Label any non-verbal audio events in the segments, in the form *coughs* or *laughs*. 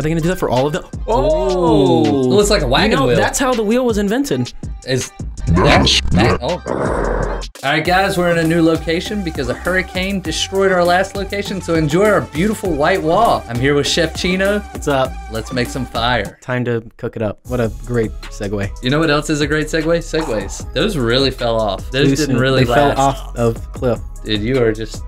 Are they gonna do that for all of them? Oh, it looks like a wagon you know, wheel. that's how the wheel was invented. Is that, that oh. All right, guys, we're in a new location because a hurricane destroyed our last location. So enjoy our beautiful white wall. I'm here with Chef Chino. What's up? Let's make some fire. Time to cook it up. What a great segue. You know what else is a great segue? Segways. Those really fell off. Those Loosen- didn't really they last. fell off of cliff. Dude, you are just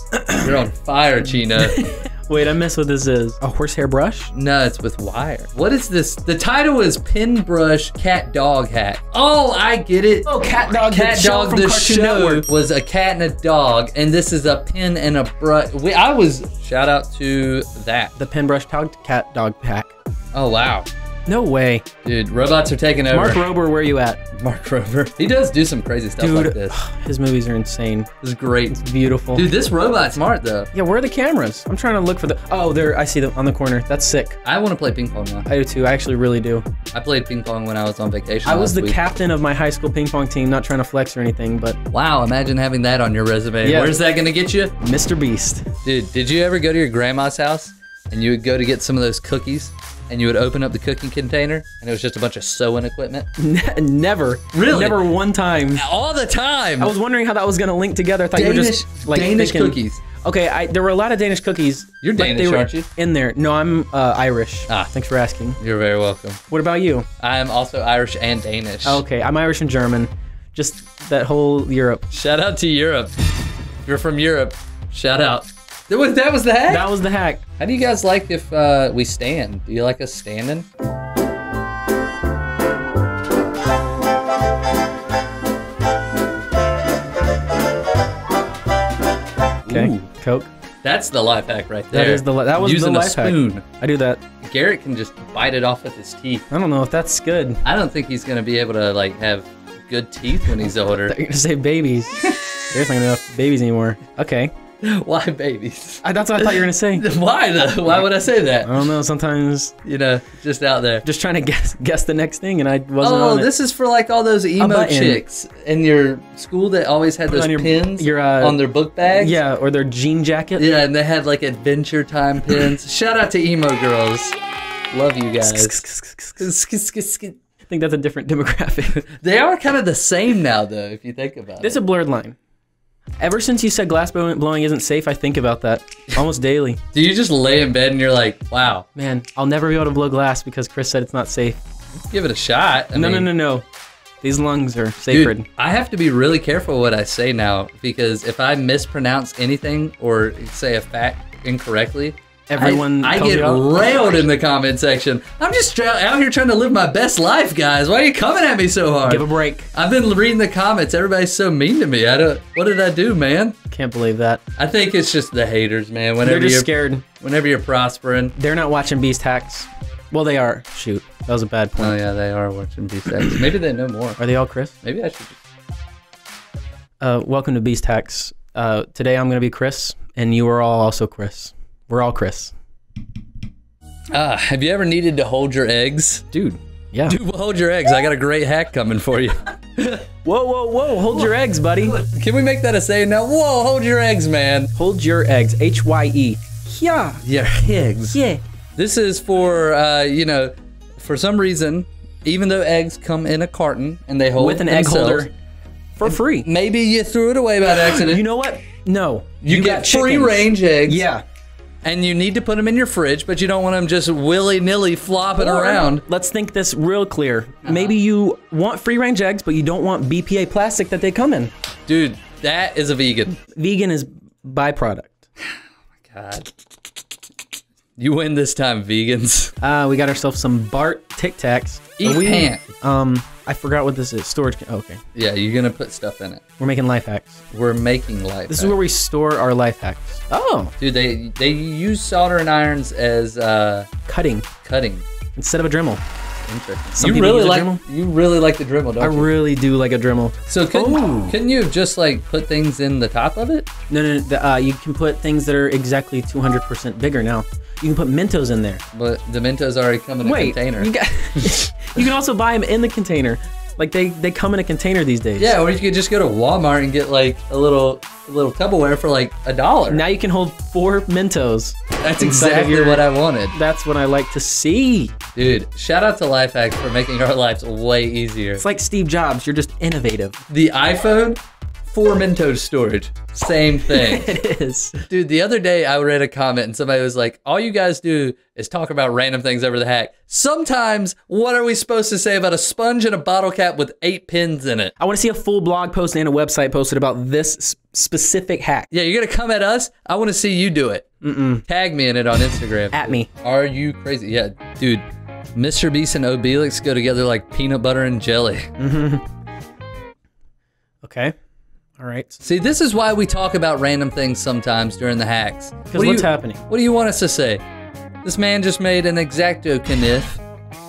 you're on fire, Chino. *laughs* Wait, I miss what this is. A horsehair brush? no, it's with wire. What is this? The title is Pin Brush Cat Dog Hack. Oh, I get it. Oh, Cat Dog, Cat the show Dog, from the Cartoon show Network. was a cat and a dog, and this is a pin and a brush. I was shout out to that. The pen brush cat dog pack. Oh wow, No way. dude, robots are taking over. Mark Rober, where you at? *laughs* Mark Rober. He does do some crazy stuff Dude, like this. *sighs* his movies are insane. This is great, Beautiful. dude. This robot's smart though. yeah, where are the cameras? I'm trying to look for the. Oh, there. I see them on the corner. That's sick. I want to play ping pong now. I do too. I actually really do. I played ping pong when I was on vacation. I was the week. captain of my high school ping pong team. Not trying to flex or anything, but Wow, imagine having that on your resume. Yeah. Where's that gonna get you? Mr. Beast. Dude, did you ever go to your grandma's house and you would go to get some of those cookies and you would open up the cooking container and it was just a bunch of sewing equipment? *laughs* Ne- never. Really? Never one time. All the time. I was wondering how that was gonna link together. I thought you were just like Danish thinking- cookies. Okay, I, there were a lot of Danish cookies. You're Danish, they were aren't you? In there. No, I'm uh, Irish. Ah. Thanks for asking. You're very welcome. What about you? I am also Irish and Danish. Okay, I'm Irish and German. Just that whole Europe. Shout out to Europe. If you're from Europe, shout out. That was, that was the hack? That was the hack. How do you guys like if uh, we stand? Do you like us standing? Okay, Ooh. Coke. That's the life hack right there. That is the that was the Using life a hack. spoon. I do that. Garrett can just bite it off with his teeth. I don't know if that's good. I don't think he's gonna be able to like have good teeth when he's older. *laughs* You're gonna say babies. *laughs* There's not enough babies anymore. Okay, *laughs* Why babies? I, that's what I thought you were gonna say. *laughs* Why though? Why would I say that? I don't know. Sometimes You know, just out there. just trying to guess guess the next thing, and I wasn't Oh, this is for like all those emo chicks in your school that always had Put those on your- pins your, uh, on their book bags. Yeah, or their jean jacket. Yeah, and they had like Adventure Time *laughs* pins. Shout out to emo girls. Love you guys. I think that's a different demographic. they are kind of the same now, though, if you think about It's it. It's a blurred line. Ever since you said glass blowing isn't safe, I think about that almost daily. *laughs* Do you just lay in bed and you're like, wow, Man, I'll never be able to blow glass because Chris said it's not safe. give it a shot? I no, mean, no, no, no. These lungs are sacred. Dude, I have to be really careful what I say now because if I mispronounce anything or say a fact incorrectly, Everyone I, I get railed in the comment section. I'm just out here trying to live my best life, guys. Why are you coming at me so hard? Give a break. I've been reading the comments. Everybody's so mean to me. I don't. What did I do, man? Can't believe that. I think it's just the haters, man. They're Whenever just you're scared. whenever you're prospering. They're not watching Beast Hacks. Well, they are. Shoot, that was a bad point. Oh yeah, they are watching Beast Hacks. Maybe they know more. Are they all Chris? Maybe I should. Uh, welcome to Beast Hacks. Uh, today I'm gonna be Chris, and you are all also Chris. We're all Chris. Ah, have you ever needed to hold your eggs? Dude. Yeah. Dude, well, hold your eggs. I got a great hack coming for you. *laughs* Whoa, whoa, whoa! Hold your eggs, buddy. Can we make that a saying now? Whoa, hold your eggs, man. Hold your eggs. H Y E. Yeah. Your eggs. Yeah. This is for, uh, you know, for some reason, even though eggs come in a carton and they hold With an egg holder. For free. maybe you threw it away by *gasps* accident. You know what? No. you, get got free range eggs. Yeah. And you need to put them in your fridge, but you don't want them just willy nilly flopping Or, around. Let's think this real clear. Uh-huh. Maybe you want free range eggs, but you don't want BPA plastic that they come in. Dude, that is a vegan. Vegan is byproduct. *sighs* Oh my god. You win this time, vegans. Uh, we got ourselves some Bart Tic Tacs. Eat we- pant. Um, I forgot what this is. Storage. Ca- okay, Yeah, you're gonna put stuff in it. we're making life hacks. We're making life. This is where we store our life hacks. Oh, Dude, they they use soldering irons as uh, cutting cutting. instead of a Dremel. Interesting. Some you really like you really like the Dremel, don't I you? I really do like a Dremel. so couldn't, Ooh. couldn't you have just like put things in the top of it? No, no, no the, uh, you can put things that are exactly 200% bigger now. You can put Mentos in there. But the Mentos already come in a container. you got. *laughs* *laughs* you can also buy them in the container. Like they they come in a container these days. Yeah, or you could just go to Walmart and get like a little a little Tupperware for like a dollar. Now you can hold four Mentos. That's exactly your- what I wanted. That's what I like to see. Dude, shout out to Lifehacks for making our lives way easier. It's like Steve Jobs. You're just innovative. The iPhone, four Mentos storage. Same thing. *laughs* It is. Dude, the other day I read a comment and somebody was like, all you guys do is talk about random things over the hack. Sometimes, what are we supposed to say about a sponge and a bottle cap with eight pins in it? I want to see a full blog post and a website posted about this specific hack. Yeah, you're gonna come at us? I wanna see you do it. Mm-mm. Tag me in it on Instagram. At me. Are you crazy? Yeah, dude. Mr. Beast and Obelix go together like peanut butter and jelly. Mm-hmm. Okay. All right. See, this is why we talk about random things sometimes during the hacks. Because what's happening? What do you want us to say? This man just made an exacto kniff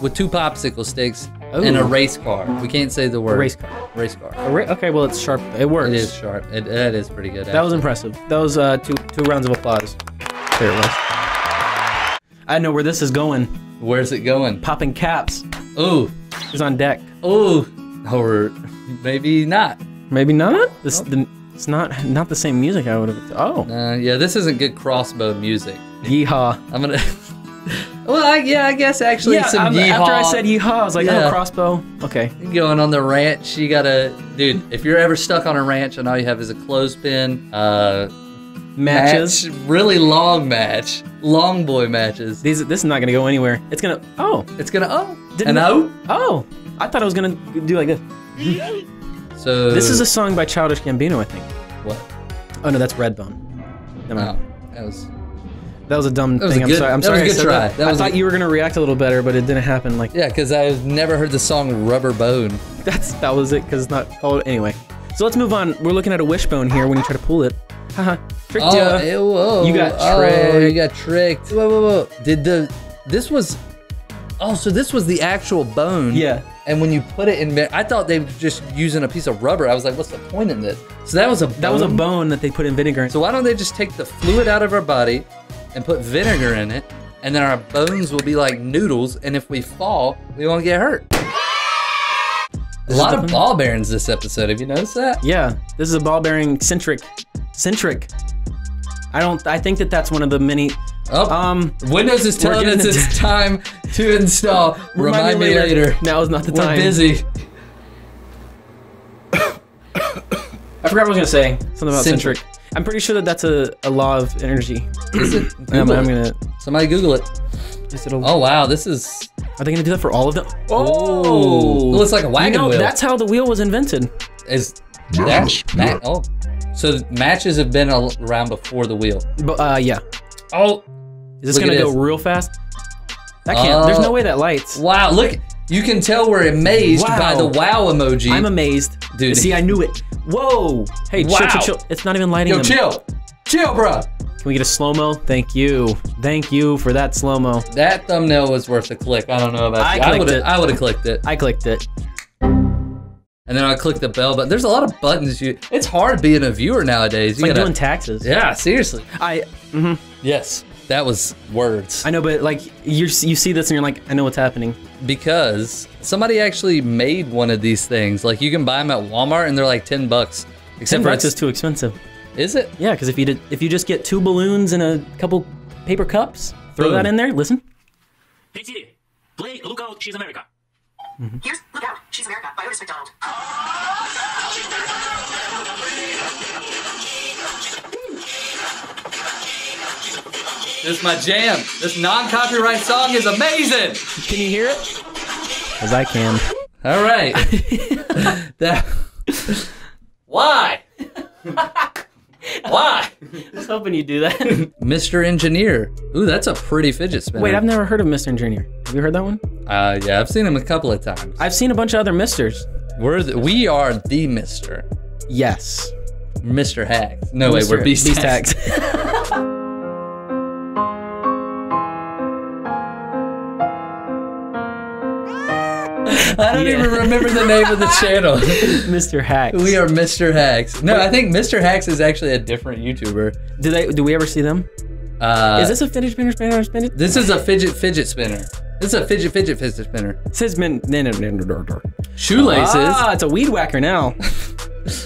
with two popsicle sticks and a race car. We can't say the word. race car. Race car. Right, Okay. Well, it's sharp. It works. It is sharp. It, that is pretty good. That was impressive. That was uh, two two rounds of applause. There it was. I know where this is going. Where's it going? Popping caps Ooh, is on deck. ooh, or maybe not. Maybe not. This the, it's not not the same music I would have. Oh, Uh, yeah, this isn't good crossbow music. yeehaw! I'm gonna. *laughs* well, I, yeah, I guess actually Yeah, some I'm- yeehaw. after I said yeehaw, I was like, Yeah. oh, crossbow. Okay. going on the ranch, you gotta, dude. If you're ever stuck on a ranch and all you have is a clothespin, uh, Matches. match, really long match, long boy matches. These this is not gonna go anywhere. It's gonna. Oh, It's gonna oh, Didn't and oh. oh! I thought I was gonna do like this. *laughs* So This is a song by Childish Gambino, I think. what? Oh no, that's Redbone. Never Oh, that was That was a dumb was thing. a I'm sorry. I'm that was sorry. a I good try. that. That I was a- thought you were gonna react a little better, but it didn't happen. Like yeah, because I've never heard the song Rubber Bone. *laughs* that's that was it because it's not called anyway. So let's move on. We're looking at a wishbone here when you try to pull it. Haha, tricked Oh, ya. Eh, ew, whoa. You got Oh, tricked. you got tricked. Whoa, whoa, whoa. Did the this was? Oh, so this was the actual bone. Yeah. And when you put it in, I thought they were just using a piece of rubber. I was like, what's the point in this? So that was a That was a bone that they put in vinegar. So why don't they just take the fluid out of our body and put vinegar in it, and then our bones will be like noodles, and if we fall, we won't get hurt. A lot of ball bearings this episode. Have you noticed that? yeah, this is a ball bearing centric. Centric. I don't. I think that that's one of the many. Oh, Um, Windows is telling us it's time to install. *laughs* Remind, me later. Now is not the We're time. busy. *coughs* I forgot what I was gonna say. Something about Centric. centric. I'm pretty sure that that's a, a law of energy. Is it? *coughs* I'm, I'm gonna. Somebody Google it. Is it a, Oh wow, this is. Are they gonna do that for all of them? Oh, it looks like a wagon you know, wheel. That's how the wheel was invented. Is that ma- Oh, so matches have been around before the wheel. But uh, yeah. Oh, Is this Look gonna go this. real fast? That can't. there's Oh. no way that lights. Wow, look, you can tell we're amazed by the Wow. wow emoji. I'm amazed. Dude. See, I knew it. Whoa. Hey, Wow. chill, chill, chill. It's not even lighting Yo, them. chill. Chill, bro. Can we get a slow mo? Thank you. Thank you for that slow mo. That thumbnail was worth a click. I don't know about I you. I would have clicked it. I clicked it. And then I click the bell button. There's a lot of buttons you it's hard being a viewer nowadays. It's You like gotta- doing taxes. Yeah, seriously. I Mm-hmm. Yes. That was words. I know, but like you you see this and you're like, I know what's happening. because somebody actually made one of these things. Like you can buy them at Walmart and they're like 10 bucks. Except Ten for bucks it's, is too expensive. is it? Yeah, because if you did, if you just get two balloons and a couple paper cups, throw Boom. that in there. Listen. Hey Siri, play Look Out, She's America. Mm-hmm. Here's Look Out, She's America by Otis McDonald. This is my jam. This non-copyright song is amazing. Can you hear it? As I can. All right. *laughs* that. Why? Why? I was hoping you'd do that. Mr. Engineer. Ooh, that's a pretty fidget spinner. Wait, I've never heard of Mr. Engineer. Have you heard that one? Uh, yeah, I've seen him a couple of times. I've seen a bunch of other Misters. We're the, we are the Mister. Yes. Mr. Hacks. No way, we're Beast, Beast Hacks. *laughs* I don't Yeah. even remember the name of the *laughs* channel. Mr. Hacks. we are Mr. Hacks. No, I think Mr. Hacks is actually a different YouTuber. Do they? Do we ever see them? Uh, Is this a fidget spinner? Spinner? Spinner? this is a fidget fidget spinner. This is a fidget fidget fidget spinner. It says min. No, no, no, no, no, no. shoelaces. Ah, it's a weed whacker now.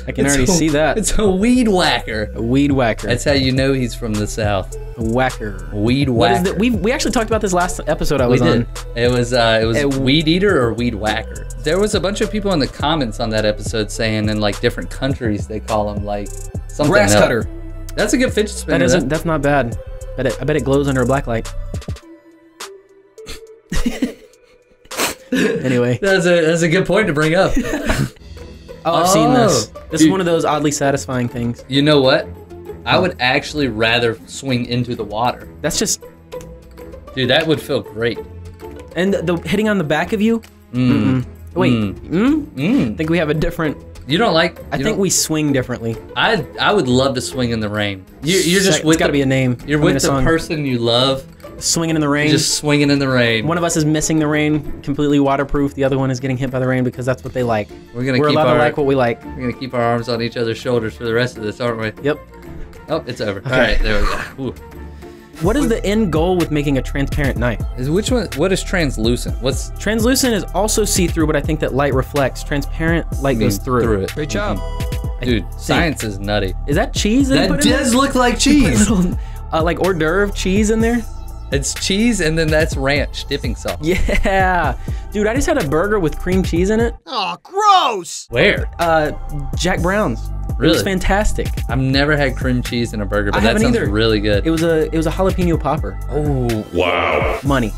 I can already a- see that. It's a weed whacker. a weed whacker. That's how you know he's from the south. a whacker. Weed What whacker. is that? We we actually talked about this last episode I We was on. did. It was uh, it was A- weed eater or weed whacker. There was a bunch of people in the comments on that episode saying in like different countries they call them like something Grass else. cutter. That's a good fidget spinner. That isn't. That's not bad. Bet it, I bet it glows under a black light. *laughs* anyway, That's a that's a good point to bring up. *laughs* oh, I've seen this. Oh, This is dude. one of those oddly satisfying things. you know what? I would actually rather swing into the water. That's just Dude, that would feel great. and the, the hitting on the back of you. Mm. Wait, Mm. mm? I Mm. think we have a different. You don't like? I you think don't- we swing differently. I I would love to swing in the rain. You, you're just It's with got to the, be a name. You're I mean, with a the song. person you love, swinging in the rain. just swinging in the rain. one of us is missing the rain, completely waterproof. The other one is getting hit by the rain because that's what they like. We're gonna We're keep allowed our to like what we like. we're gonna keep our arms on each other's shoulders for the rest of this, aren't we? Yep. Oh, it's over. All right, there we go. Ooh. What is the end goal with making a transparent knife? Is which one? What is translucent? What's Translucent is also see-through, but I think that light reflects. Transparent light goes mean through. it? Great job. Dude, science is nutty. Is that cheese? That, That put in does there? look like cheese. little, uh, like hors d'oeuvre cheese in there. It's cheese, and then that's ranch dipping sauce. *laughs* Yeah, dude, I just had a burger with cream cheese in it. Oh, gross. Where? Uh, Jack Brown's. Really? It was fantastic. I've never had cream cheese in a burger, but I that haven't sounds either. really good. It was a it was a jalapeno popper. oh, wow! Money.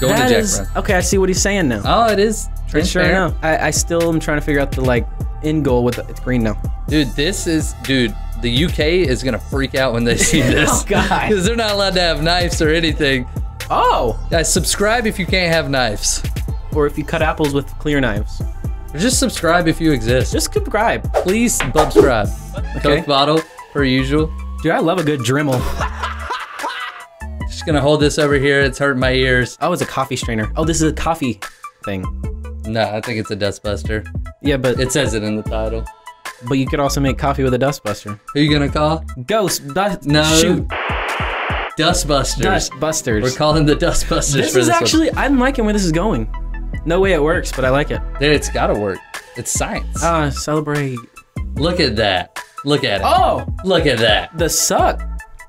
going That to Jack is- Brown. okay. I see what he's saying now. Oh, it is It's sure transparent. now. I, I still am trying to figure out the like end goal with it. It's green now. Dude, this is dude. The UK is gonna freak out when they see *laughs* oh, this. Oh, God. because they're not allowed to have knives or anything. Oh, Guys, subscribe if you can't have knives. or if you cut apples with clear knives, Or just subscribe if you exist. just subscribe. please subscribe. Okay. Coke bottle, per usual. Dude, I love a good Dremel. Just gonna hold this over here. It's hurting my ears. Oh, it's a coffee strainer. Oh, this is a coffee thing. No, I think it's a dustbuster. Yeah, but It says it in the title. But you could also make coffee with a dustbuster. Who you gonna call? Ghost, dust, No. shoot, Dustbusters. dustbusters. We're calling the Dustbusters this is this actually, I'm liking where this is going. No way it works, but I like it. Dude, it's gotta work. It's science. Ah, celebrate. Look at that. Look at it. Oh, Look at that. the suck.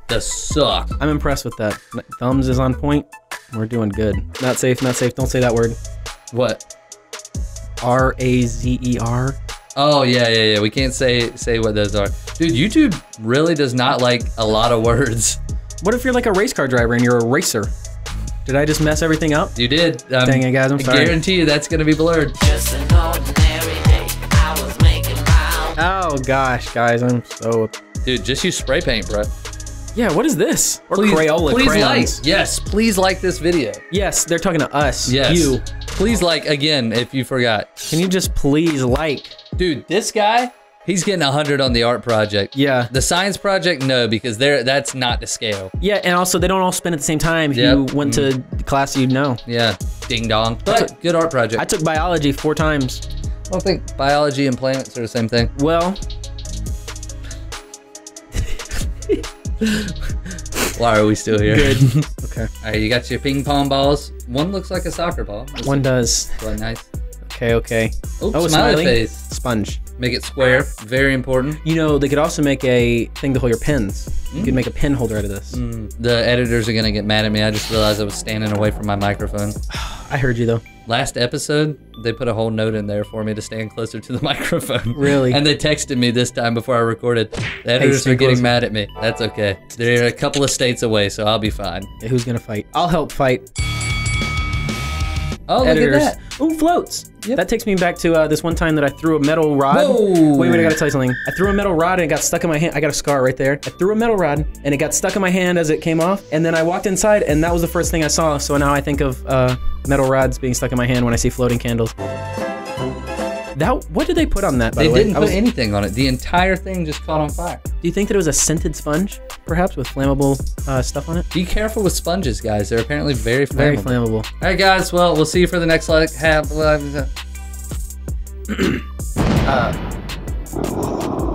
The suck. I'm impressed with that. Thumbs is on point. We're doing good. Not safe, not safe. Don't say that word. What? R A Z E R. Oh yeah, yeah, yeah. We can't say say what those are. Dude, YouTube really does not like a lot of words. What if you're like a race car driver and you're a racer? Did I just mess everything up? You did. Um, Dang it, guys, I'm I sorry. guarantee you that's gonna be blurred. Just an ordinary day. I was making my Oh gosh, guys, I'm so. Dude, just use spray paint, bro. Yeah, what is this? Or Please, Crayola please crayons. like. Yes, please like this video. Yes, they're talking to us. Yes. You. Please like again if you forgot. Can you just please like? Dude, this guy, he's getting 100 on the art project. Yeah. The science project, no, because they're that's not the scale. Yeah, and also they don't all spin at the same time. If Yep. you went to mm. class, you'd know. Yeah, ding dong. But good art project. I took biology four times. I don't think biology and planets are the same thing. Well, Why are we still here? good. *laughs* okay. All right, you got your ping pong balls. One looks like a soccer ball. One does. quite nice. Okay, okay. Oops, Oh, smiley smiling. face. Sponge. Make it square. Very important. You know, they could also make a thing to hold your pens. You could mm. make a pen holder out of this. Mm, the editors are gonna get mad at me. I just realized I was standing away from my microphone. *sighs* I heard you though. Last episode, they put a whole note in there for me to stand closer to the *laughs* microphone. Really? And they texted me this time before I recorded. The editors stand are getting closer. mad at me. That's okay. They're a couple of states away, so I'll be fine. Who's gonna fight? I'll help fight. Oh, Editors. look at that. Ooh, floats. Yep. That takes me back to uh, this one time that I threw a metal rod. Whoa. Wait, wait, I gotta tell you something. I threw a metal rod and it got stuck in my hand. I got a scar right there. I threw a metal rod and it got stuck in my hand as it came off. And then I walked inside and that was the first thing I saw. So now I think of uh, metal rods being stuck in my hand when I see floating candles. That what did they put on that? By They the way, didn't put was- anything on it. The entire thing just caught on fire. Do you think that it was a scented sponge, perhaps with flammable uh, stuff on it? Be careful with sponges, guys. They're apparently very flammable. Very flammable. All right, guys. Well, we'll see you for the next like half. *clears throat*